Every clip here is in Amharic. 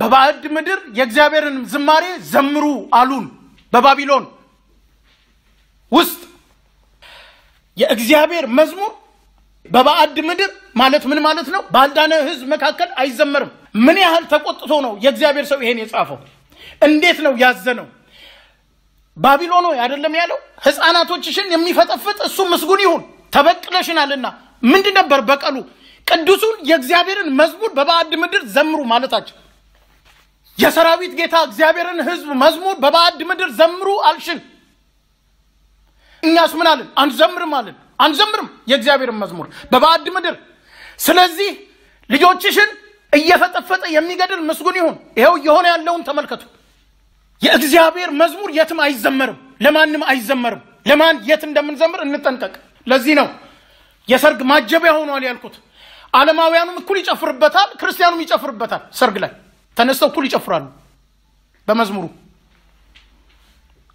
በባዕድ ምድር የእግዚአብሔርን ዝማሬ ዘምሩ አሉን። በባቢሎን ውስጥ የእግዚአብሔር መዝሙር በባዕድ ምድር ማለት ምን ማለት ነው? ባልዳነ ሕዝብ መካከል አይዘመርም። ምን ያህል ተቆጥቶ ነው የእግዚአብሔር ሰው ይሄን የጻፈው? እንዴት ነው ያዘነው? ባቢሎን አይደለም ያለው ሕፃናቶችሽን የሚፈጠፍጥ እሱ ምስጉን ይሁን ተበቅለሽናልና። ምንድን ነበር በቀሉ? ቅዱሱን የእግዚአብሔርን መዝሙር በባዕድ ምድር ዘምሩ ማለታቸው። የሰራዊት ጌታ እግዚአብሔርን ሕዝብ መዝሙር በባዕድ ምድር ዘምሩ አልሽን። እኛስ ምን አልን? አንዘምርም አልን። አንዘምርም የእግዚአብሔርን መዝሙር በባዕድ ምድር። ስለዚህ ልጆችሽን እየፈጠፈጠ የሚገድል ምስጉን ይሁን። ይኸው እየሆነ ያለውን ተመልከቱ። የእግዚአብሔር መዝሙር የትም አይዘመርም፣ ለማንም አይዘመርም። ለማን የት እንደምንዘምር እንጠንቀቅ። ለዚህ ነው የሰርግ ማጀቢያ ሆኗል ያልኩት። ዓለማውያኑም እኩል ይጨፍርበታል፣ ክርስቲያኑም ይጨፍርበታል። ሰርግ ላይ ተነስተው እኩል ይጨፍራሉ በመዝሙሩ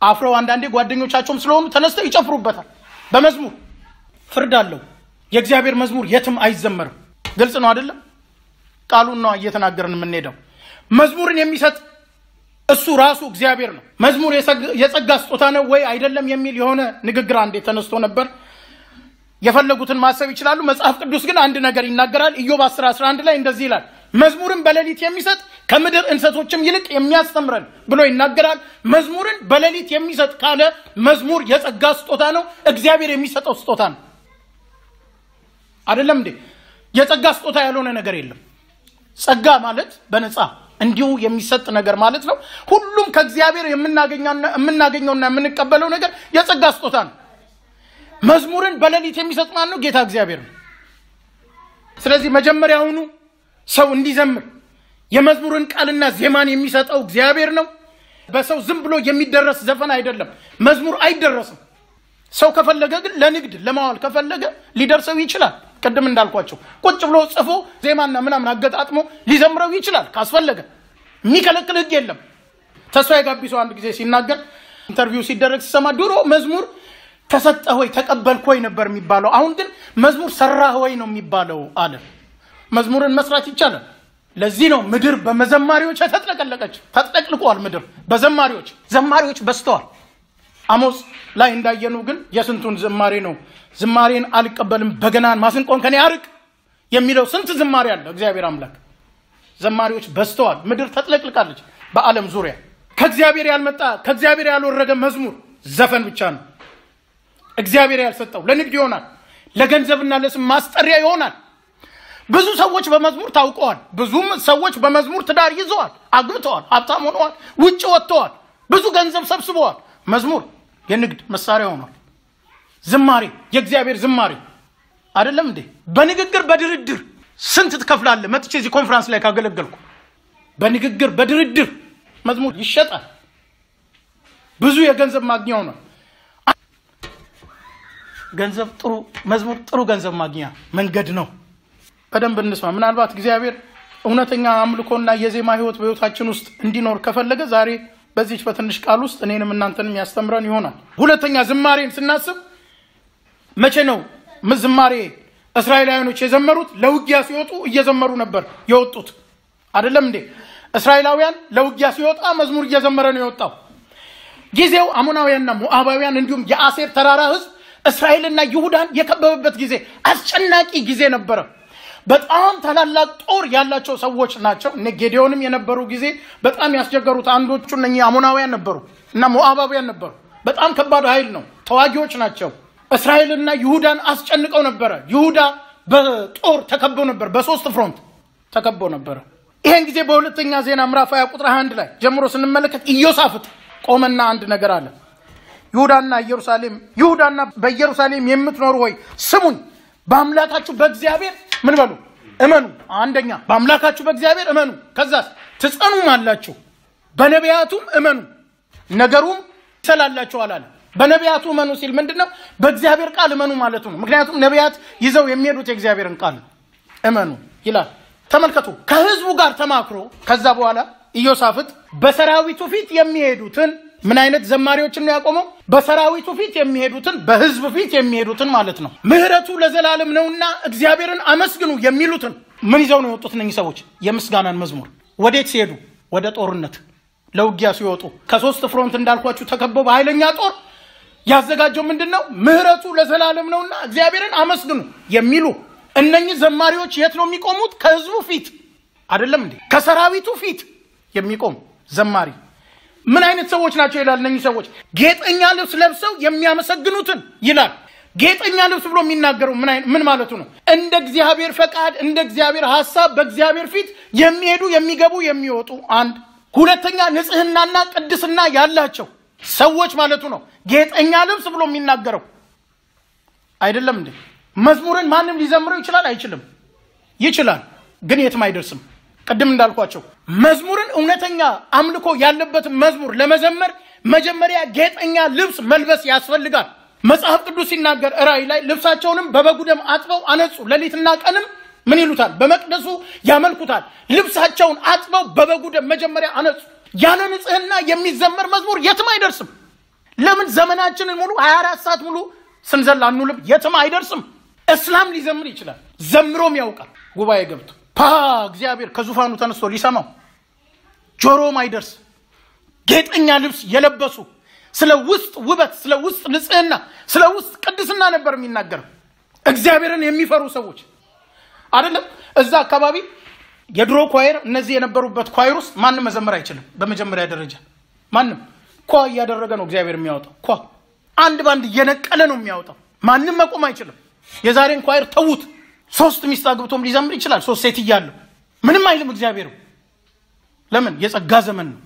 አፍረው አንዳንዴ ጓደኞቻቸውም ስለሆኑ ተነስተው ይጨፍሩበታል በመዝሙር ፍርድ አለው። የእግዚአብሔር መዝሙር የትም አይዘመርም። ግልጽ ነው አይደለም? ቃሉን ነው እየተናገርን የምንሄደው። መዝሙርን የሚሰጥ እሱ ራሱ እግዚአብሔር ነው። መዝሙር የጸጋ ስጦታ ነው ወይ አይደለም የሚል የሆነ ንግግር አንዴ ተነስቶ ነበር። የፈለጉትን ማሰብ ይችላሉ። መጽሐፍ ቅዱስ ግን አንድ ነገር ይናገራል። ኢዮብ 10 11 ላይ እንደዚህ ይላል፣ መዝሙርን በሌሊት የሚሰጥ ከምድር እንሰቶችም ይልቅ የሚያስተምረን ብሎ ይናገራል። መዝሙርን በሌሊት የሚሰጥ ካለ መዝሙር የጸጋ ስጦታ ነው፣ እግዚአብሔር የሚሰጠው ስጦታ ነው። አይደለም እንዴ? የጸጋ ስጦታ ያልሆነ ነገር የለም። ጸጋ ማለት በነፃ እንዲሁ የሚሰጥ ነገር ማለት ነው። ሁሉም ከእግዚአብሔር የምናገኘውና የምንቀበለው ነገር የጸጋ ስጦታ ነው። መዝሙርን በሌሊት የሚሰጥ ማን ነው? ጌታ እግዚአብሔር ነው። ስለዚህ መጀመሪያውኑ ሰው እንዲዘምር የመዝሙርን ቃልና ዜማን የሚሰጠው እግዚአብሔር ነው። በሰው ዝም ብሎ የሚደረስ ዘፈን አይደለም። መዝሙር አይደረስም። ሰው ከፈለገ ግን ለንግድ ለማዋል ከፈለገ ሊደርሰው ይችላል። ቅድም እንዳልኳቸው ቁጭ ብሎ ጽፎ ዜማና ምናምን አገጣጥሞ ሊዘምረው ይችላል ካስፈለገ። የሚከለክል ሕግ የለም። ተስፋዬ ጋቢሶ አንድ ጊዜ ሲናገር interview ሲደረግ ሲሰማ ድሮ መዝሙር ተሰጠህ ወይ ተቀበልክ ወይ ነበር የሚባለው፣ አሁን ግን መዝሙር ሰራህ ወይ ነው የሚባለው አለ። መዝሙርን መስራት ይቻላል። ለዚህ ነው ምድር በዘማሪዎች የተጥለቀለቀች። ተጥለቅልቋል ምድር በዘማሪዎች ዘማሪዎች በዝተዋል። አሞጽ ላይ እንዳየኑ ግን የስንቱን ዝማሬ ነው ዝማሬን አልቀበልም በገናን ማስንቆን ከኔ አርቅ የሚለው ስንት ዝማሬ አለ። እግዚአብሔር አምላክ ዘማሪዎች በዝተዋል። ምድር ተጥለቅልቃለች በዓለም ዙሪያ። ከእግዚአብሔር ያልመጣ ከእግዚአብሔር ያልወረደ መዝሙር ዘፈን ብቻ ነው። እግዚአብሔር ያልሰጠው ለንግድ ይሆናል፣ ለገንዘብና ለስም ማስጠሪያ ይሆናል። ብዙ ሰዎች በመዝሙር ታውቀዋል። ብዙም ሰዎች በመዝሙር ትዳር ይዘዋል፣ አግብተዋል፣ ሀብታም ሆነዋል፣ ውጭ ወጥተዋል፣ ብዙ ገንዘብ ሰብስበዋል። መዝሙር የንግድ መሳሪያ ሆኗል። ዝማሬ የእግዚአብሔር ዝማሬ አይደለም እንዴ? በንግግር በድርድር ስንት ትከፍላለህ? መጥቼ እዚህ ኮንፈረንስ ላይ ካገለገልኩ በንግግር በድርድር መዝሙር ይሸጣል። ብዙ የገንዘብ ማግኛ ሆኗል። ገንዘብ ጥሩ መዝሙር ጥሩ ገንዘብ ማግኛ መንገድ ነው። በደንብ እንስማ። ምናልባት እግዚአብሔር እውነተኛ አምልኮና የዜማ ህይወት በህይወታችን ውስጥ እንዲኖር ከፈለገ ዛሬ በዚች በትንሽ ቃል ውስጥ እኔንም እናንተንም ያስተምረን ይሆናል። ሁለተኛ ዝማሬን ስናስብ መቼ ነው ዝማሬ እስራኤላውያኖች የዘመሩት? ለውጊያ ሲወጡ እየዘመሩ ነበር የወጡት አይደለም እንዴ? እስራኤላውያን ለውጊያ ሲወጣ መዝሙር እየዘመረ ነው የወጣው። ጊዜው አሞናውያንና ሞዓባውያን እንዲሁም የአሴር ተራራ ህዝብ እስራኤልና ይሁዳን የከበበበት ጊዜ አስጨናቂ ጊዜ ነበረ። በጣም ታላላቅ ጦር ያላቸው ሰዎች ናቸው። እነ ጌዲዮንም የነበሩ ጊዜ በጣም ያስቸገሩት አንዶቹ እነ አሞናውያን ነበሩ እና ሞዓባውያን ነበሩ። በጣም ከባድ ኃይል ነው። ተዋጊዎች ናቸው። እስራኤልና ይሁዳን አስጨንቀው ነበረ። ይሁዳ በጦር ተከቦ ነበር። በሶስት ፍሮንት ተከቦ ነበረ። ይሄን ጊዜ በሁለተኛ ዜና ምዕራፍ 20 ቁጥር 21 ላይ ጀምሮ ስንመለከት ኢዮሳፍጥ ቆመና አንድ ነገር አለ። ይሁዳና ኢየሩሳሌም ይሁዳና በኢየሩሳሌም የምትኖሩ ሆይ ስሙኝ፣ በአምላካችሁ በእግዚአብሔር ምን በሉ እመኑ። አንደኛ በአምላካችሁ በእግዚአብሔር እመኑ፣ ከዛስ ትጸኑም አላችሁ፣ በነቢያቱም እመኑ፣ ነገሩም ይሰላላችኋል አለ። በነቢያቱ እመኑ ሲል ምንድን ነው? በእግዚአብሔር ቃል እመኑ ማለቱ ነው። ምክንያቱም ነቢያት ይዘው የሚሄዱት የእግዚአብሔርን ቃል እመኑ ይላል። ተመልከቱ፣ ከህዝቡ ጋር ተማክሮ ከዛ በኋላ ኢዮሳፍጥ በሰራዊቱ ፊት የሚሄዱትን ምን አይነት ዘማሪዎችን ነው ያቆመው? በሰራዊቱ ፊት የሚሄዱትን በህዝብ ፊት የሚሄዱትን ማለት ነው። ምህረቱ ለዘላለም ነውና እግዚአብሔርን አመስግኑ የሚሉትን ምን ይዘው ነው የወጡት? እነኚህ ሰዎች የምስጋናን መዝሙር ወዴት ሲሄዱ? ወደ ጦርነት ለውጊያ ሲወጡ ከሶስት front እንዳልኳችሁ ተከበው በኃይለኛ ጦር ያዘጋጀው ምንድን ነው? ምህረቱ ለዘላለም ነውና እግዚአብሔርን አመስግኑ የሚሉ እነኚህ ዘማሪዎች የት ነው የሚቆሙት? ከህዝቡ ፊት አይደለም እንዴ? ከሰራዊቱ ፊት የሚቆም ዘማሪ ምን አይነት ሰዎች ናቸው ይላል። እነኚህ ሰዎች ጌጠኛ ልብስ ለብሰው የሚያመሰግኑትን ይላል። ጌጠኛ ልብስ ብሎ የሚናገረው ምን ማለቱ ነው? እንደ እግዚአብሔር ፈቃድ፣ እንደ እግዚአብሔር ሐሳብ በእግዚአብሔር ፊት የሚሄዱ የሚገቡ፣ የሚወጡ አንድ ሁለተኛ ንጽህናና ቅድስና ያላቸው ሰዎች ማለቱ ነው። ጌጠኛ ልብስ ብሎ የሚናገረው አይደለም እንዴ? መዝሙርን ማንም ሊዘምረው ይችላል? አይችልም? ይችላል፣ ግን የትም አይደርስም። ቅድም እንዳልኳቸው መዝሙርን እውነተኛ አምልኮ ያለበትን መዝሙር ለመዘመር መጀመሪያ ጌጠኛ ልብስ መልበስ ያስፈልጋል። መጽሐፍ ቅዱስ ሲናገር ራእይ ላይ ልብሳቸውንም በበጉ ደም አጥበው አነጹ፣ ሌሊትና ቀንም ምን ይሉታል? በመቅደሱ ያመልኩታል። ልብሳቸውን አጥበው በበጉ ደም መጀመሪያ አነጹ። ያለ ንጽህና የሚዘመር መዝሙር የትም አይደርስም። ለምን ዘመናችንን ሙሉ 24 ሰዓት ሙሉ ስንዘል አንውልም? የትም አይደርስም። እስላም ሊዘምር ይችላል፣ ዘምሮም ያውቃል። ጉባኤ ገብቶ ፓ እግዚአብሔር ከዙፋኑ ተነስቶ ሊሰማው ጆሮም አይደርስ። ጌጠኛ ልብስ የለበሱ ስለ ውስጥ ውበት፣ ስለ ውስጥ ንጽህና፣ ስለ ውስጥ ቅድስና ነበር የሚናገረው። እግዚአብሔርን የሚፈሩ ሰዎች አይደለም። እዛ አካባቢ የድሮ ኳየር እነዚህ የነበሩበት ኳየር ውስጥ ማንም መዘመር አይችልም። በመጀመሪያ ደረጃ ማንም ኳ እያደረገ ነው እግዚአብሔር የሚያወጣው። ኳ አንድ ባንድ እየነቀለ ነው የሚያወጣው። ማንም መቆም አይችልም። የዛሬን ኳየር ተዉት። ሶስት ሚስት አግብቶም ሊዘምር ይችላል። ሶስት ሴት እያለው ምንም አይልም እግዚአብሔር። ለምን? የጸጋ ዘመን ነው።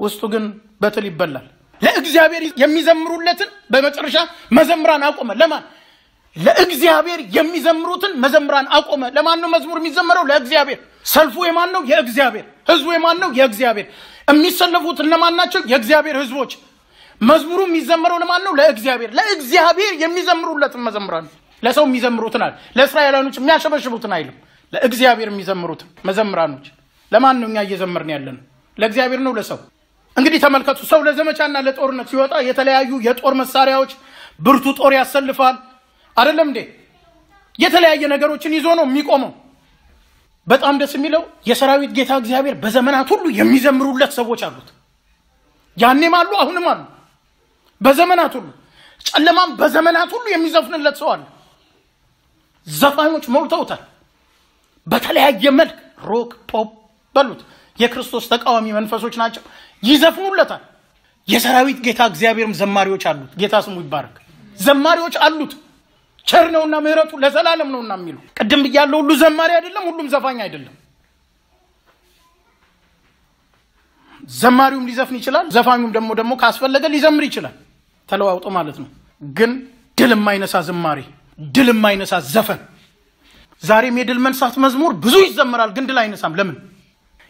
ውስጡ ግን በትል ይበላል። ለእግዚአብሔር የሚዘምሩለትን በመጨረሻ መዘምራን አቆመ። ለማን? ለእግዚአብሔር የሚዘምሩትን መዘምራን አቆመ። ለማን ነው መዝሙር የሚዘመረው? ለእግዚአብሔር። ሰልፉ የማን ነው? የእግዚአብሔር። ህዝቡ የማን ነው? የእግዚአብሔር። የሚሰለፉት እነማን ናቸው? የእግዚአብሔር ህዝቦች። መዝሙሩ የሚዘመረው ለማን ነው? ለእግዚአብሔር። ለእግዚአብሔር የሚዘምሩለትን መዘምራን ለሰው የሚዘምሩትን አለ። ለእስራኤላኖች የሚያሸበሽቡትን አይልም። ለእግዚአብሔር የሚዘምሩትን መዘምራኖች። ለማን ነው እኛ እየዘመርን ያለ ነው? ለእግዚአብሔር ነው? ለሰው? እንግዲህ ተመልከቱ። ሰው ለዘመቻና ለጦርነት ሲወጣ የተለያዩ የጦር መሳሪያዎች፣ ብርቱ ጦር ያሰልፋል። አይደለም እንዴ? የተለያየ ነገሮችን ይዞ ነው የሚቆመው። በጣም ደስ የሚለው የሰራዊት ጌታ እግዚአብሔር በዘመናት ሁሉ የሚዘምሩለት ሰዎች አሉት። ያኔም አሉ፣ አሁንም አሉ። በዘመናት ሁሉ ጨለማም በዘመናት ሁሉ የሚዘፍንለት ሰው አለ። ዘፋኞች ሞልተውታል። በተለያየ መልክ ሮክ፣ ፖፕ በሉት የክርስቶስ ተቃዋሚ መንፈሶች ናቸው፣ ይዘፍኑለታል። የሰራዊት ጌታ እግዚአብሔርም ዘማሪዎች አሉት። ጌታ ስሙ ይባረክ። ዘማሪዎች አሉት። ቸር ነውና ምሕረቱ ለዘላለም ነውና የሚሉ ቅድም ብያለሁ። ሁሉ ዘማሪ አይደለም፣ ሁሉም ዘፋኝ አይደለም። ዘማሪውም ሊዘፍን ይችላል፣ ዘፋኙም ደግሞ ደግሞ ካስፈለገ ሊዘምር ይችላል። ተለዋውጦ ማለት ነው። ግን ድል የማይነሳ ዝማሬ፣ ድል የማይነሳ ዘፈን። ዛሬም የድል መንሳት መዝሙር ብዙ ይዘመራል፣ ግን ድል አይነሳም። ለምን?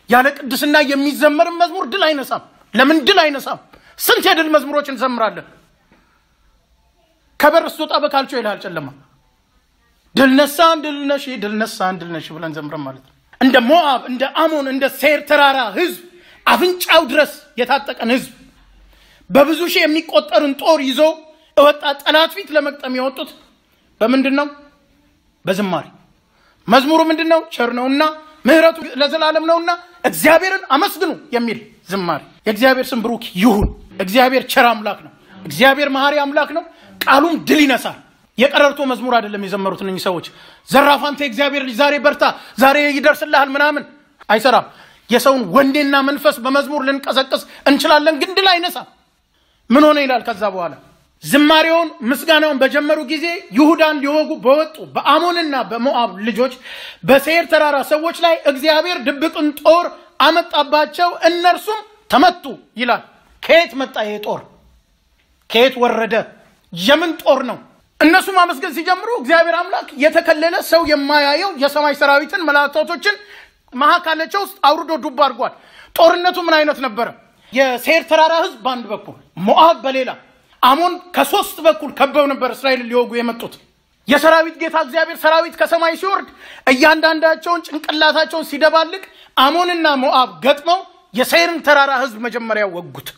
ያለ ቅድስና የሚዘመርም መዝሙር ድል አይነሳም። ለምን ድል አይነሳም? ስንት የድል መዝሙሮች እንዘምራለን። ከበር ስትወጣ በካልቾ ይልሃል ጨለማ። ድል ነሳን ድል ነሺ ድል ነሳን ድል ነሺ ብለን ዘምረን ማለት ነው። እንደ ሞአብ እንደ አሞን እንደ ሴር ተራራ ህዝብ አፍንጫው ድረስ የታጠቀን ህዝብ በብዙ ሺህ የሚቆጠርን ጦር ይዞ እወጣ ጠላት ፊት ለመቅጠም የወጡት በምንድን ነው? በዝማሬ መዝሙሩ ምንድን ነው? ቸር ነውና ምሕረቱ ለዘላለም ነውና እግዚአብሔርን አመስግኑ የሚል ዝማሬ። የእግዚአብሔር ስም ብሩክ ይሁን። እግዚአብሔር ቸር አምላክ ነው። እግዚአብሔር መሐሪ አምላክ ነው። ቃሉም ድል ይነሳል። የቀረርቶ መዝሙር አይደለም የዘመሩት እነኚህ ሰዎች። ዘራፍ አንተ የእግዚአብሔር ልጅ ዛሬ በርታ፣ ዛሬ ይደርስልሃል ምናምን አይሰራም። የሰውን ወንዴና መንፈስ በመዝሙር ልንቀሰቅስ እንችላለን፣ ግን ድል አይነሳም። ምን ሆነ ይላል ከዛ በኋላ ዝማሬውን ምስጋናውን በጀመሩ ጊዜ ይሁዳን ሊወጉ በወጡ በአሞንና በሞዓብ ልጆች በሴር ተራራ ሰዎች ላይ እግዚአብሔር ድብቅን ጦር አመጣባቸው፣ እነርሱም ተመቱ ይላል። ከየት መጣ ይሄ ጦር? ከየት ወረደ? የምን ጦር ነው? እነሱ ማመስገን ሲጀምሩ እግዚአብሔር አምላክ የተከለለ ሰው የማያየው የሰማይ ሰራዊትን መላእክቶችን መሀካለቸው ውስጥ አውርዶ ዱብ አድርጓል። ጦርነቱ ምን አይነት ነበረ? የሴር ተራራ ህዝብ በአንድ በኩል ሞዓብ በሌላ አሞን ከሶስት በኩል ከበው ነበር እስራኤልን ሊወጉ የመጡት። የሰራዊት ጌታ እግዚአብሔር ሰራዊት ከሰማይ ሲወርድ እያንዳንዳቸውን ጭንቅላታቸውን ሲደባልቅ አሞንና ሞዓብ ገጥመው የሴርን ተራራ ህዝብ መጀመሪያ ወጉት።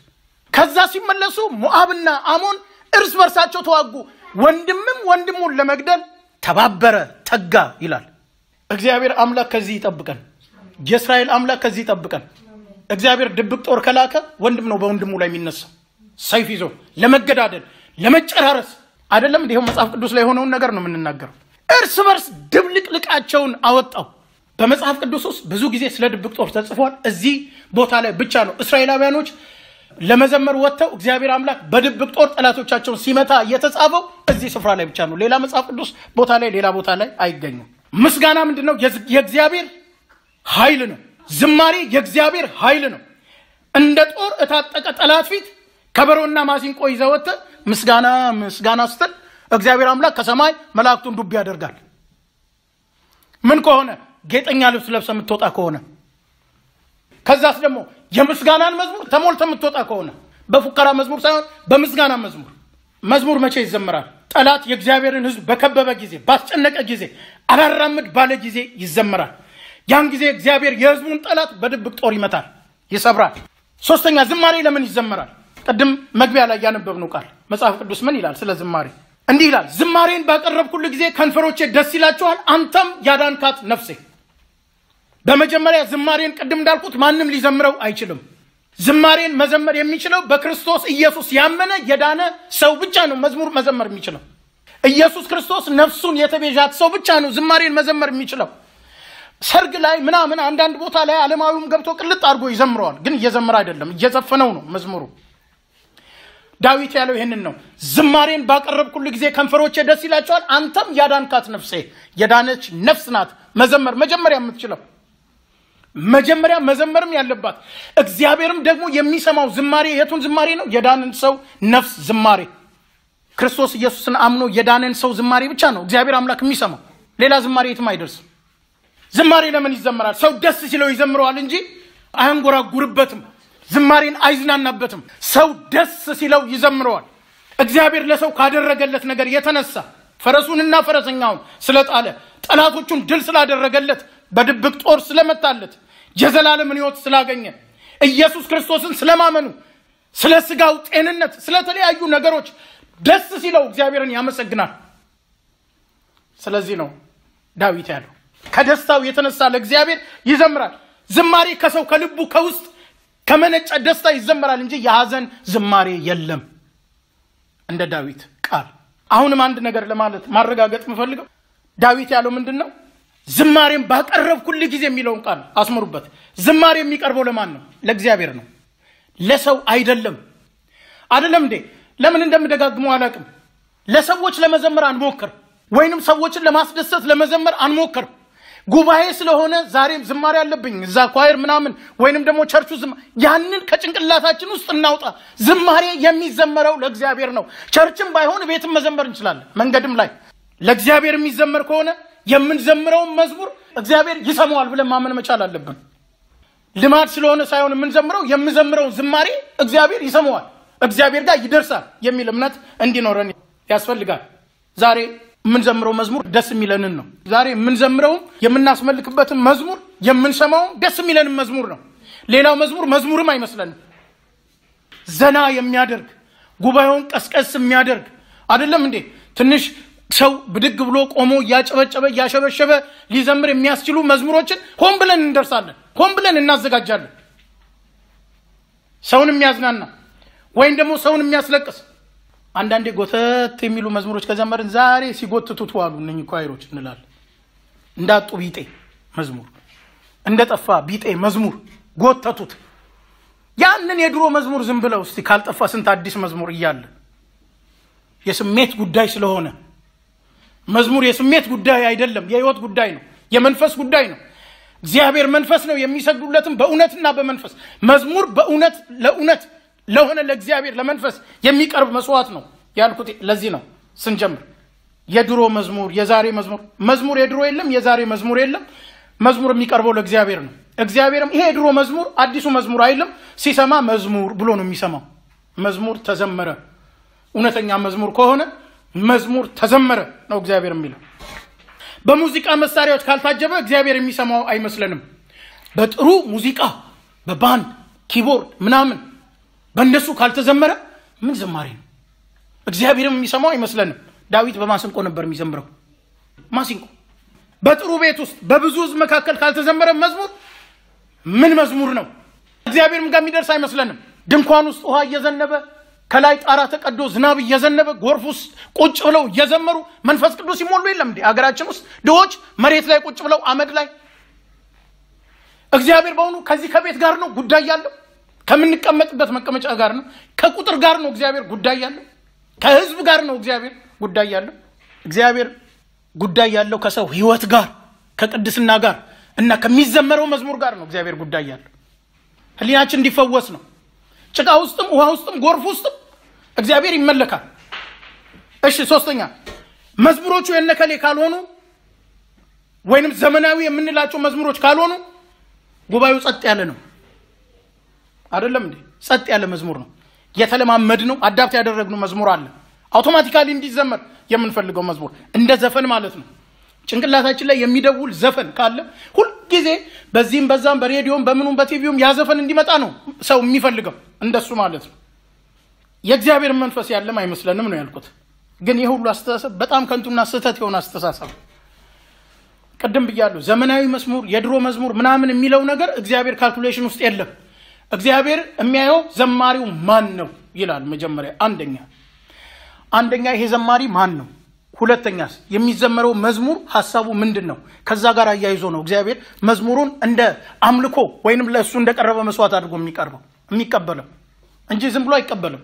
ከዛ ሲመለሱ ሞዓብና አሞን እርስ በርሳቸው ተዋጉ። ወንድምም ወንድሙን ለመግደል ተባበረ፣ ተጋ ይላል። እግዚአብሔር አምላክ ከዚህ ይጠብቀን። የእስራኤል አምላክ ከዚህ ይጠብቀን። እግዚአብሔር ድብቅ ጦር ከላከ ወንድም ነው በወንድሙ ላይ የሚነሳው ሰይፍ ይዞ ለመገዳደል ለመጨራረስ አይደለም። እንዲሁም መጽሐፍ ቅዱስ ላይ የሆነውን ነገር ነው የምንናገረው። እርስ በርስ ድብልቅልቃቸውን አወጣው። በመጽሐፍ ቅዱስ ውስጥ ብዙ ጊዜ ስለ ድብቅ ጦር ተጽፏል። እዚህ ቦታ ላይ ብቻ ነው እስራኤላውያኖች ለመዘመር ወጥተው እግዚአብሔር አምላክ በድብቅ ጦር ጠላቶቻቸውን ሲመታ እየተጻፈው እዚህ ስፍራ ላይ ብቻ ነው። ሌላ መጽሐፍ ቅዱስ ቦታ ላይ ሌላ ቦታ ላይ አይገኙም። ምስጋና ምንድን ነው? የእግዚአብሔር ኃይል ነው። ዝማሬ የእግዚአብሔር ኃይል ነው። እንደ ጦር እታጠቀ ጠላት ፊት ከበሮና ማሲንቆ ወጥተህ ምስጋና ምስጋና ስትል እግዚአብሔር አምላክ ከሰማይ መላእክቱን ዱብ ያደርጋል። ምን ከሆነ ጌጠኛ ልብስ ለብሰ የምትወጣ ከሆነ ከዛስ ደግሞ የምስጋናን መዝሙር ተሞልተ የምትወጣ ከሆነ በፉከራ መዝሙር ሳይሆን በምስጋና መዝሙር። መዝሙር መቼ ይዘምራል? ጠላት የእግዚአብሔርን ሕዝብ በከበበ ጊዜ፣ ባስጨነቀ ጊዜ፣ አላራምድ ባለ ጊዜ ይዘምራል። ያን ጊዜ እግዚአብሔር የሕዝቡን ጠላት በድብቅ ጦር ይመታል፣ ይሰብራል። ሶስተኛ ዝማሬ ለምን ይዘመራል? ቅድም መግቢያ ላይ ያነበብነው ቃል መጽሐፍ ቅዱስ ምን ይላል ስለ ዝማሬ? እንዲህ ይላል፣ ዝማሬን ባቀረብኩል ጊዜ ከንፈሮቼ ደስ ይላቸዋል፣ አንተም ያዳንካት ነፍሴ። በመጀመሪያ ዝማሬን ቅድም እንዳልኩት ማንም ሊዘምረው አይችልም። ዝማሬን መዘመር የሚችለው በክርስቶስ ኢየሱስ ያመነ የዳነ ሰው ብቻ ነው መዝሙር መዘመር የሚችለው። ኢየሱስ ክርስቶስ ነፍሱን የተቤዣት ሰው ብቻ ነው ዝማሬን መዘመር የሚችለው። ሰርግ ላይ ምናምን አንዳንድ ቦታ ላይ ዓለማዊውም ገብቶ ቅልጥ አድርጎ ይዘምረዋል፣ ግን እየዘመረ አይደለም፣ እየዘፈነው ነው መዝሙሩ። ዳዊት ያለው ይህንን ነው። ዝማሬን ባቀረብኩል ጊዜ ከንፈሮቼ ደስ ይላቸዋል፣ አንተም ያዳንካት ነፍሴ። የዳነች ነፍስ ናት መዘመር መጀመሪያ የምትችለው መጀመሪያ መዘመርም ያለባት እግዚአብሔርም ደግሞ የሚሰማው ዝማሬ የቱን ዝማሬ ነው? የዳንን ሰው ነፍስ ዝማሬ። ክርስቶስ ኢየሱስን አምኖ የዳንን ሰው ዝማሬ ብቻ ነው እግዚአብሔር አምላክ የሚሰማው። ሌላ ዝማሬ የትም አይደርስም። ዝማሬ ለምን ይዘመራል? ሰው ደስ ሲለው ይዘምረዋል እንጂ አያንጎራጉርበትም። ዝማሬን አይዝናናበትም። ሰው ደስ ሲለው ይዘምረዋል። እግዚአብሔር ለሰው ካደረገለት ነገር የተነሳ ፈረሱንና ፈረሰኛውን ስለጣለ ጠላቶቹን ድል ስላደረገለት በድብቅ ጦር ስለመታለት የዘላለምን ሕይወት ስላገኘ ኢየሱስ ክርስቶስን ስለማመኑ ስለ ስጋው ጤንነት ስለተለያዩ ነገሮች ደስ ሲለው እግዚአብሔርን ያመሰግናል። ስለዚህ ነው ዳዊት ያለው ከደስታው የተነሳ ለእግዚአብሔር ይዘምራል። ዝማሬ ከሰው ከልቡ ከውስጥ ከመነጨ ደስታ ይዘመራል እንጂ የሐዘን ዝማሬ የለም። እንደ ዳዊት ቃል አሁንም አንድ ነገር ለማለት ማረጋገጥ የምፈልገው ዳዊት ያለው ምንድን ነው? ዝማሬም ባቀረብኩልህ ጊዜ የሚለውን ቃል አስምሩበት። ዝማሬ የሚቀርበው ለማን ነው? ለእግዚአብሔር ነው፣ ለሰው አይደለም። አይደለም እንዴ? ለምን እንደምደጋግመው አላውቅም። ለሰዎች ለመዘመር አንሞክር፣ ወይንም ሰዎችን ለማስደሰት ለመዘመር አንሞክር። ጉባኤ ስለሆነ ዛሬም ዝማሬ አለብኝ እዛ ኳየር ምናምን ወይንም ደግሞ ቸርቹ ያንን ከጭንቅላታችን ውስጥ እናውጣ። ዝማሬ የሚዘመረው ለእግዚአብሔር ነው። ቸርችም ባይሆን ቤትም መዘመር እንችላለን፣ መንገድም ላይ ለእግዚአብሔር የሚዘመር ከሆነ የምንዘምረውን መዝሙር እግዚአብሔር ይሰማዋል ብለን ማመን መቻል አለብን። ልማድ ስለሆነ ሳይሆን የምንዘምረው የምዘምረውን ዝማሬ እግዚአብሔር ይሰማዋል፣ እግዚአብሔር ጋር ይደርሳል የሚል እምነት እንዲኖረን ያስፈልጋል። ዛሬ የምንዘምረው መዝሙር ደስ የሚለንን ነው። ዛሬ የምንዘምረውም የምናስመልክበትን መዝሙር የምንሰማውም ደስ የሚለንን መዝሙር ነው። ሌላው መዝሙር መዝሙርም አይመስለንም። ዘና የሚያደርግ ጉባኤውን ቀስቀስ የሚያደርግ አይደለም እንዴ? ትንሽ ሰው ብድግ ብሎ ቆሞ እያጨበጨበ እያሸበሸበ ሊዘምር የሚያስችሉ መዝሙሮችን ሆን ብለን እንደርሳለን፣ ሆን ብለን እናዘጋጃለን። ሰውን የሚያዝናና ወይም ደግሞ ሰውን የሚያስለቅስ አንዳንዴ ጎተት የሚሉ መዝሙሮች ከዘመርን ዛሬ ሲጎትቱት ዋሉ እነኝህ ኳይሮች እንላለን። እንዳጡ ቢጤ መዝሙር፣ እንደጠፋ ቢጤ መዝሙር ጎተቱት። ያንን የድሮ መዝሙር ዝም ብለው እስቲ ካልጠፋ ስንት አዲስ መዝሙር እያለ የስሜት ጉዳይ ስለሆነ መዝሙር የስሜት ጉዳይ አይደለም፣ የህይወት ጉዳይ ነው፣ የመንፈስ ጉዳይ ነው። እግዚአብሔር መንፈስ ነው፣ የሚሰግዱለትም በእውነትና በመንፈስ መዝሙር በእውነት ለእውነት ለሆነ ለእግዚአብሔር ለመንፈስ የሚቀርብ መስዋዕት ነው ያልኩት ለዚህ ነው። ስንጀምር የድሮ መዝሙር የዛሬ መዝሙር መዝሙር የድሮ የለም፣ የዛሬ መዝሙር የለም። መዝሙር የሚቀርበው ለእግዚአብሔር ነው። እግዚአብሔርም ይሄ የድሮ መዝሙር አዲሱ መዝሙር አይልም። ሲሰማ መዝሙር ብሎ ነው የሚሰማው። መዝሙር ተዘመረ። እውነተኛ መዝሙር ከሆነ መዝሙር ተዘመረ ነው እግዚአብሔር የሚለው። በሙዚቃ መሳሪያዎች ካልታጀበ እግዚአብሔር የሚሰማው አይመስለንም። በጥሩ ሙዚቃ በባንድ keyboard ምናምን በእነሱ ካልተዘመረ ምን ዝማሬ ነው? እግዚአብሔርም የሚሰማው አይመስለንም። ዳዊት በማሲንቆ ነበር የሚዘምረው። ማሲንቆ በጥሩ ቤት ውስጥ በብዙ ሕዝብ መካከል ካልተዘመረ መዝሙር ምን መዝሙር ነው? እግዚአብሔርም ጋር የሚደርስ አይመስለንም። ድንኳን ውስጥ ውሃ እየዘነበ ከላይ ጣራ ተቀዶ ዝናብ እየዘነበ ጎርፍ ውስጥ ቁጭ ብለው እየዘመሩ መንፈስ ቅዱስ ይሞሉ የለም እንዴ? ሀገራችን ውስጥ ድሆች መሬት ላይ ቁጭ ብለው አመድ ላይ እግዚአብሔር በሆኑ ከዚህ ከቤት ጋር ነው ጉዳይ ያለው ከምንቀመጥበት መቀመጫ ጋር ነው። ከቁጥር ጋር ነው እግዚአብሔር ጉዳይ ያለው። ከህዝብ ጋር ነው እግዚአብሔር ጉዳይ ያለው። እግዚአብሔር ጉዳይ ያለው ከሰው ህይወት ጋር ከቅድስና ጋር እና ከሚዘመረው መዝሙር ጋር ነው እግዚአብሔር ጉዳይ ያለው። ህሊናችን እንዲፈወስ ነው። ጭቃ ውስጥም ውሃ ውስጥም ጎርፍ ውስጥም እግዚአብሔር ይመለካል። እሺ፣ ሶስተኛ መዝሙሮቹ የነከሌ ካልሆኑ ወይንም ዘመናዊ የምንላቸው መዝሙሮች ካልሆኑ ጉባኤው ጸጥ ያለ ነው። አይደለም እንዴ? ጸጥ ያለ መዝሙር ነው። የተለማመድ ነው አዳፕት ያደረግነው መዝሙር አለ። አውቶማቲካሊ እንዲዘመር የምንፈልገው መዝሙር እንደ ዘፈን ማለት ነው። ጭንቅላታችን ላይ የሚደውል ዘፈን ካለ ሁልጊዜ በዚህም በዛም በሬዲዮም በምኑም በቲቪውም ያ ዘፈን እንዲመጣ ነው ሰው የሚፈልገው እንደሱ ማለት ነው። የእግዚአብሔር መንፈስ ያለም አይመስለንም ነው ያልኩት። ግን ይህ ሁሉ አስተሳሰብ በጣም ከንቱና ስህተት የሆነ አስተሳሰብ ቅድም ብያለሁ። ዘመናዊ መዝሙር፣ የድሮ መዝሙር ምናምን የሚለው ነገር እግዚአብሔር calculation ውስጥ የለም። እግዚአብሔር የሚያየው ዘማሪው ማን ነው ይላል። መጀመሪያ አንደኛ አንደኛ ይሄ ዘማሪ ማን ነው? ሁለተኛስ የሚዘመረው መዝሙር ሀሳቡ ምንድን ነው? ከዛ ጋር አያይዞ ነው እግዚአብሔር መዝሙሩን እንደ አምልኮ ወይንም ለእሱ እንደቀረበ መስዋዕት አድርጎ የሚቀርበው የሚቀበለው እንጂ ዝም ብሎ አይቀበልም።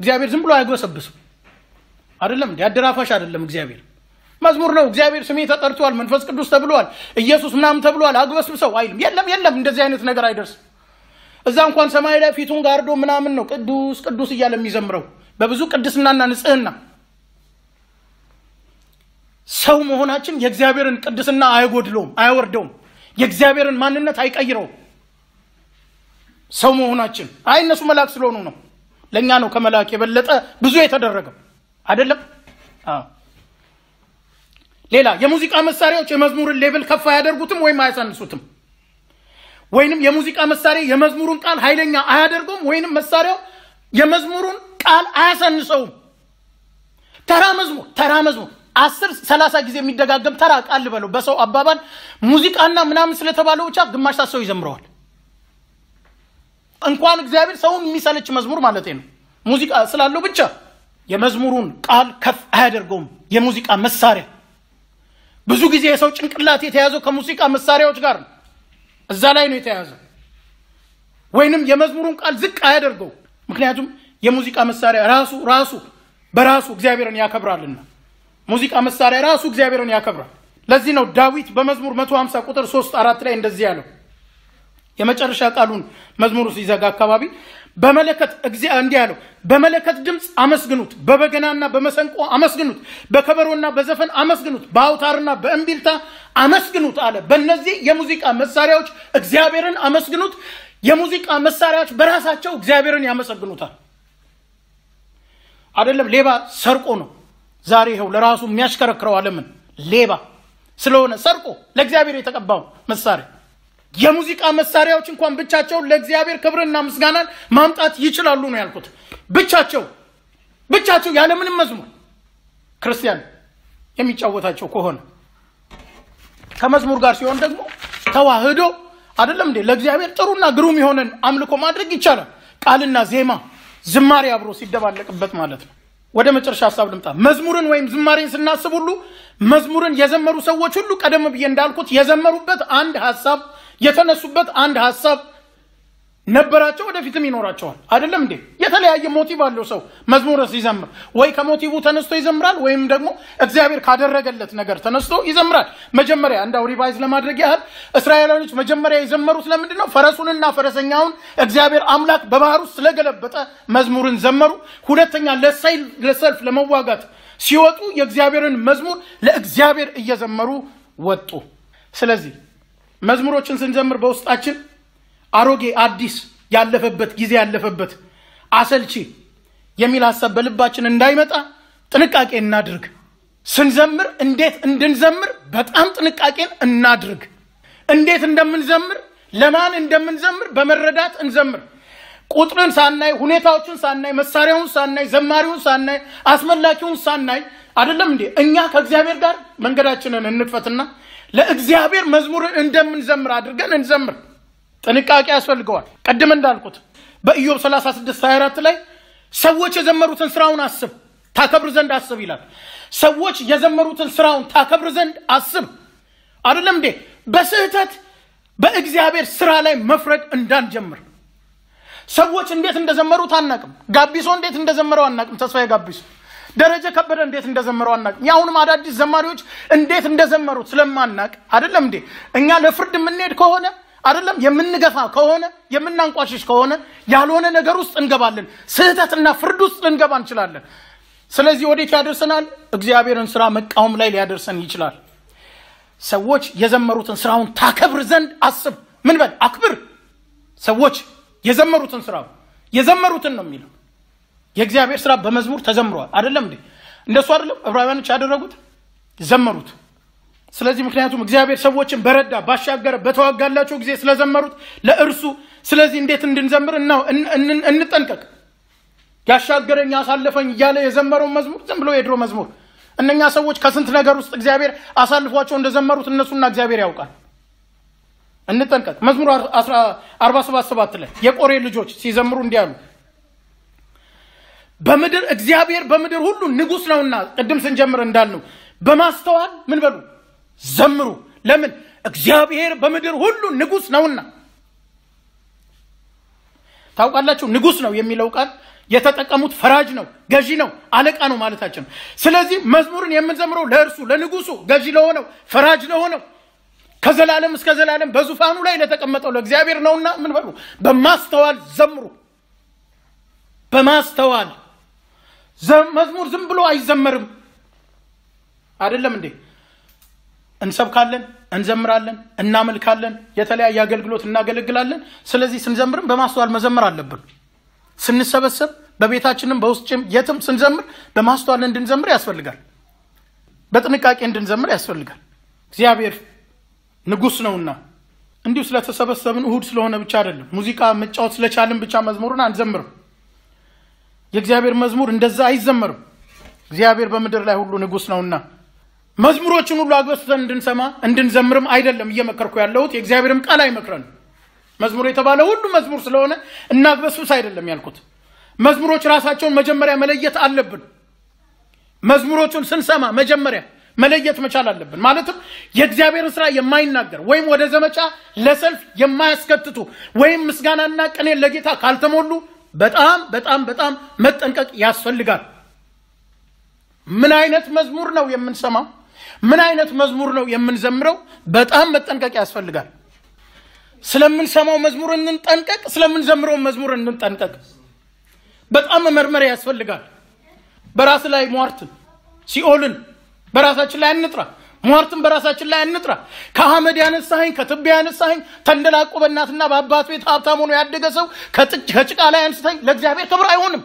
እግዚአብሔር ዝም ብሎ አይጎሰብስም። አይደለም እንዲ አደራፋሽ አይደለም እግዚአብሔር መዝሙር ነው። እግዚአብሔር ስሜ ተጠርቷል፣ መንፈስ ቅዱስ ተብሏል፣ ኢየሱስ ምናምን ተብሏል፣ አግበስብሰው አይልም። የለም የለም፣ እንደዚህ አይነት ነገር አይደርስም። እዛ እንኳን ሰማይ ላይ ፊቱን ጋርዶ ምናምን ነው ቅዱስ ቅዱስ እያለ የሚዘምረው በብዙ ቅድስናና ንጽህና። ሰው መሆናችን የእግዚአብሔርን ቅድስና አይጎድለውም፣ አያወርደውም። የእግዚአብሔርን ማንነት አይቀይረውም። ሰው መሆናችን አይ እነሱ መልአክ ስለሆኑ ነው። ለእኛ ነው ከመልአክ የበለጠ ብዙ የተደረገው አይደለም። ሌላ የሙዚቃ መሳሪያዎች የመዝሙርን ሌቭል ከፍ አያደርጉትም ወይም አያሳንሱትም። ወይንም የሙዚቃ መሳሪያ የመዝሙሩን ቃል ኃይለኛ አያደርገውም ወይንም መሳሪያው የመዝሙሩን ቃል አያሳንሰውም። ተራ መዝሙር ተራ መዝሙር አስር ሰላሳ ጊዜ የሚደጋገም ተራ ቃል ልበለው በሰው አባባል ሙዚቃና ምናምን ስለተባለው ብቻ ግማሽ ሰው ይዘምረዋል። እንኳን እግዚአብሔር ሰውን የሚሰለች መዝሙር ማለት ነው። ሙዚቃ ስላለው ብቻ የመዝሙሩን ቃል ከፍ አያደርገውም። የሙዚቃ መሳሪያ ብዙ ጊዜ የሰው ጭንቅላት የተያዘው ከሙዚቃ መሳሪያዎች ጋር ነው። እዛ ላይ ነው የተያዘው። ወይንም የመዝሙሩን ቃል ዝቅ አያደርገው። ምክንያቱም የሙዚቃ መሳሪያ ራሱ ራሱ በራሱ እግዚአብሔርን ያከብራልና ሙዚቃ መሳሪያ ራሱ እግዚአብሔርን ያከብራል። ለዚህ ነው ዳዊት በመዝሙር 150 ቁጥር 3 አራት ላይ እንደዚህ ያለው የመጨረሻ ቃሉን መዝሙሩ ሲዘጋ አካባቢ በመለከት እንዲህ ያለው በመለከት ድምፅ አመስግኑት፣ በበገናና በመሰንቆ አመስግኑት፣ በከበሮና በዘፈን አመስግኑት፣ በአውታርና በእምቢልታ አመስግኑት አለ። በእነዚህ የሙዚቃ መሳሪያዎች እግዚአብሔርን አመስግኑት። የሙዚቃ መሳሪያዎች በራሳቸው እግዚአብሔርን ያመሰግኑታል። አይደለም ሌባ ሰርቆ ነው ዛሬ ይኸው ለራሱ የሚያሽከረክረው ዓለምን ሌባ ስለሆነ ሰርቆ ለእግዚአብሔር የተቀባው መሳሪያ የሙዚቃ መሳሪያዎች እንኳን ብቻቸውን ለእግዚአብሔር ክብርና ምስጋናን ማምጣት ይችላሉ ነው ያልኩት። ብቻቸው ብቻቸው ያለምንም መዝሙር ክርስቲያን የሚጫወታቸው ከሆነ ከመዝሙር ጋር ሲሆን ደግሞ ተዋህዶ አይደለም እንዴ ለእግዚአብሔር ጥሩና ግሩም የሆነን አምልኮ ማድረግ ይቻላል። ቃልና ዜማ ዝማሬ አብሮ ሲደባለቅበት ማለት ነው። ወደ መጨረሻ ሀሳብ ልምጣ። መዝሙርን ወይም ዝማሬን ስናስብ ሁሉ መዝሙርን የዘመሩ ሰዎች ሁሉ ቀደም ብዬ እንዳልኩት የዘመሩበት አንድ ሀሳብ የተነሱበት አንድ ሀሳብ ነበራቸው፣ ወደፊትም ይኖራቸዋል። አይደለም እንዴ? የተለያየ motive አለው ሰው መዝሙርን ሲዘምር፣ ወይ ከ motive ተነስቶ ይዘምራል፣ ወይም ደግሞ እግዚአብሔር ካደረገለት ነገር ተነስቶ ይዘምራል። መጀመሪያ እንዳው revise ለማድረግ ያህል እስራኤላውያኖች መጀመሪያ የዘመሩት ለምንድን ነው? ፈረሱንና ፈረሰኛውን እግዚአብሔር አምላክ በባህር ውስጥ ስለገለበጠ መዝሙርን ዘመሩ። ሁለተኛ ለሰልፍ ለመዋጋት ሲወጡ የእግዚአብሔርን መዝሙር ለእግዚአብሔር እየዘመሩ ወጡ። ስለዚህ መዝሙሮችን ስንዘምር በውስጣችን አሮጌ አዲስ ያለፈበት ጊዜ ያለፈበት አሰልቺ የሚል ሀሳብ በልባችን እንዳይመጣ ጥንቃቄ እናድርግ። ስንዘምር እንዴት እንድንዘምር በጣም ጥንቃቄን እናድርግ። እንዴት እንደምንዘምር ለማን እንደምንዘምር በመረዳት እንዘምር። ቁጥርን ሳናይ፣ ሁኔታዎችን ሳናይ፣ መሳሪያውን ሳናይ፣ ዘማሪውን ሳናይ፣ አስመላኪውን ሳናይ አይደለም እንዴ እኛ ከእግዚአብሔር ጋር መንገዳችንን እንክፈትና ለእግዚአብሔር መዝሙርን እንደምንዘምር አድርገን እንዘምር። ጥንቃቄ ያስፈልገዋል። ቅድም እንዳልኩት በኢዮብ 36 24 ላይ ሰዎች የዘመሩትን ስራውን አስብ ታከብር ዘንድ አስብ ይላል። ሰዎች የዘመሩትን ስራውን ታከብር ዘንድ አስብ አይደለም እንዴ? በስህተት በእግዚአብሔር ስራ ላይ መፍረድ እንዳንጀምር። ሰዎች እንዴት እንደዘመሩት አናቅም። ጋቢሶ እንዴት እንደዘመረው አናቅም። ተስፋዬ ጋቢሶ፣ ደረጀ ከበደ እንዴት እንደዘመረው አናቅም። የአሁንም አዳዲስ ዘማሪዎች እንዴት እንደዘመሩት ስለማናቅ አይደለም እንዴ? እኛ ለፍርድ የምንሄድ ከሆነ አይደለም የምንገፋ ከሆነ የምናንቋሽሽ ከሆነ ያልሆነ ነገር ውስጥ እንገባለን። ስህተትና ፍርድ ውስጥ ልንገባ እንችላለን። ስለዚህ ወዴት ያደርሰናል? እግዚአብሔርን ስራ መቃወም ላይ ሊያደርሰን ይችላል። ሰዎች የዘመሩትን ስራውን ታከብር ዘንድ አስብ። ምን በል አክብር። ሰዎች የዘመሩትን ስራ የዘመሩትን ነው የሚለው። የእግዚአብሔር ስራ በመዝሙር ተዘምሯል። አይደለም እንዴ? እንደሱ አይደለም ዕብራውያኖች ያደረጉት ዘመሩት። ስለዚህ ምክንያቱም እግዚአብሔር ሰዎችን በረዳ ባሻገረ በተዋጋላቸው ጊዜ ስለዘመሩት ለእርሱ ስለዚህ እንዴት እንድንዘምር እንጠንቀቅ። ያሻገረኝ ያሳለፈኝ እያለ የዘመረውን መዝሙር ዝም ብሎ የድሮ መዝሙር እነኛ ሰዎች ከስንት ነገር ውስጥ እግዚአብሔር አሳልፏቸው እንደዘመሩት እነሱና እግዚአብሔር ያውቃል። እንጠንቀቅ። መዝሙር አርባ ሰባት ሰባት ላይ የቆሬ ልጆች ሲዘምሩ እንዲህ አሉ። በምድር እግዚአብሔር በምድር ሁሉ ንጉሥ ነውና፣ ቅድም ስንጀምር እንዳልነው በማስተዋል ምን በሉ ዘምሩ። ለምን? እግዚአብሔር በምድር ሁሉ ንጉሥ ነውና። ታውቃላችሁ፣ ንጉሥ ነው የሚለው ቃል የተጠቀሙት ፈራጅ ነው፣ ገዢ ነው፣ አለቃ ነው ማለታችን። ስለዚህ መዝሙርን የምንዘምረው ለእርሱ ለንጉሱ ገዢ ለሆነው ፈራጅ ለሆነው ከዘላለም እስከ ዘላለም በዙፋኑ ላይ ለተቀመጠው ለእግዚአብሔር ነውና ምን በሉ በማስተዋል ዘምሩ። በማስተዋል መዝሙር ዝም ብሎ አይዘመርም። አይደለም እንዴ? እንሰብካለን፣ እንዘምራለን፣ እናመልካለን፣ የተለያየ አገልግሎት እናገለግላለን። ስለዚህ ስንዘምርም በማስተዋል መዘመር አለብን። ስንሰበሰብ በቤታችንም በውስጭም የትም ስንዘምር በማስተዋል እንድንዘምር ያስፈልጋል። በጥንቃቄ እንድንዘምር ያስፈልጋል። እግዚአብሔር ንጉሥ ነውና እንዲሁ ስለተሰበሰብን እሁድ ስለሆነ ብቻ አይደለም። ሙዚቃ መጫወት ስለቻልን ብቻ መዝሙርን አንዘምርም። የእግዚአብሔር መዝሙር እንደዛ አይዘመርም። እግዚአብሔር በምድር ላይ ሁሉ ንጉሥ ነውና መዝሙሮችን ሁሉ አግበስብሰን እንድንሰማ እንድንዘምርም አይደለም እየመከርኩ ያለሁት። የእግዚአብሔርም ቃል አይመክረን። መዝሙር የተባለ ሁሉ መዝሙር ስለሆነ እናግበስብስ አይደለም ያልኩት። መዝሙሮች ራሳቸውን መጀመሪያ መለየት አለብን። መዝሙሮቹን ስንሰማ መጀመሪያ መለየት መቻል አለብን። ማለትም የእግዚአብሔርን ስራ የማይናገር ወይም ወደ ዘመቻ ለሰልፍ የማያስከትቱ ወይም ምስጋናና ቅኔን ለጌታ ካልተሞሉ በጣም በጣም በጣም መጠንቀቅ ያስፈልጋል። ምን አይነት መዝሙር ነው የምንሰማው? ምን አይነት መዝሙር ነው የምንዘምረው? በጣም መጠንቀቅ ያስፈልጋል። ስለምንሰማው መዝሙር እንጠንቀቅ፣ ስለምንዘምረው መዝሙር እንጠንቀቅ። በጣም መመርመር ያስፈልጋል። በራስ ላይ ሟርትን፣ ሲኦልን በራሳችን ላይ አንጥራ። ሟርትን በራሳችን ላይ አንጥራ። ከአመድ ያነሳኸኝ ከትቢያ ያነሳኸኝ ተንደላቆ በእናትና በአባት ቤት ሀብታም ሆኖ ያደገ ሰው ከጭቃ ላይ አንስተኝ ለእግዚአብሔር ክብር አይሆንም።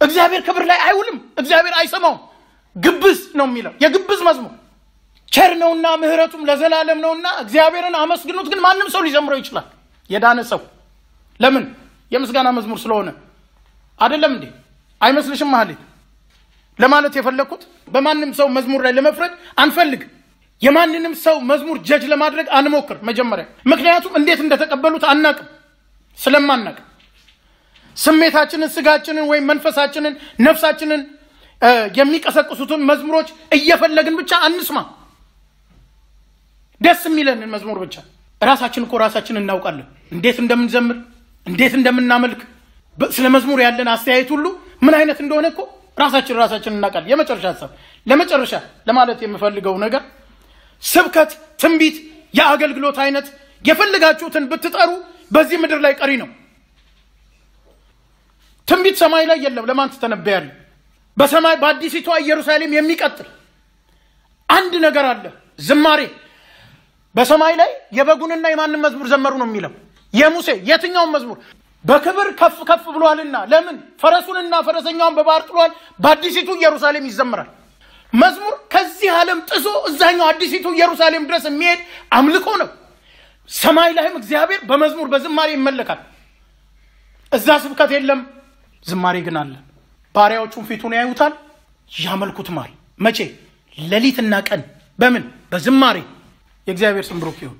እግዚአብሔር ክብር ላይ አይውልም። እግዚአብሔር አይሰማውም። ግብዝ ነው የሚለው የግብዝ መዝሙር ቸር ነውና ምሕረቱም ለዘላለም ነውና እግዚአብሔርን አመስግኑት። ግን ማንም ሰው ሊዘምረው ይችላል። የዳነ ሰው ለምን? የምስጋና መዝሙር ስለሆነ አይደለም እንዴ? አይመስልሽም? ማህሌት ለማለት የፈለግኩት በማንም ሰው መዝሙር ላይ ለመፍረድ አንፈልግ። የማንንም ሰው መዝሙር ጀጅ ለማድረግ አንሞክር መጀመሪያ። ምክንያቱም እንዴት እንደተቀበሉት አናቅም። ስለማናቅ ስሜታችንን፣ ስጋችንን ወይም መንፈሳችንን፣ ነፍሳችንን የሚቀሰቅሱትን መዝሙሮች እየፈለግን ብቻ አንስማ። ደስ የሚለንን መዝሙር ብቻ። ራሳችን እኮ ራሳችን እናውቃለን፣ እንዴት እንደምንዘምር፣ እንዴት እንደምናመልክ፣ ስለ መዝሙር ያለን አስተያየት ሁሉ ምን አይነት እንደሆነ እኮ ራሳችን ራሳችን እናውቃለን። የመጨረሻ ሀሳብ ለመጨረሻ ለማለት የምፈልገው ነገር ስብከት፣ ትንቢት፣ የአገልግሎት አይነት የፈለጋችሁትን ብትጠሩ በዚህ ምድር ላይ ቀሪ ነው። ትንቢት ሰማይ ላይ የለም። ለማን ትተነበያለህ? በሰማይ በአዲሲቷ ኢየሩሳሌም የሚቀጥል አንድ ነገር አለ፣ ዝማሬ። በሰማይ ላይ የበጉንና የማንም መዝሙር ዘመሩ ነው የሚለው የሙሴ የትኛውን መዝሙር በክብር ከፍ ከፍ ብሏልና ለምን ፈረሱንና ፈረሰኛውን በባህር ጥሏል። በአዲሲቱ ኢየሩሳሌም ይዘምራል። መዝሙር ከዚህ ዓለም ጥሶ እዛኛው አዲሲቱ ኢየሩሳሌም ድረስ የሚሄድ አምልኮ ነው። ሰማይ ላይም እግዚአብሔር በመዝሙር በዝማሬ ይመለካል። እዛ ስብከት የለም፣ ዝማሬ ግን አለ። ባሪያዎቹን ፊቱን ያዩታል፣ ያመልኩትማል። መቼ? ሌሊትና ቀን። በምን? በዝማሬ። የእግዚአብሔር ስም ብሩክ ይሁን።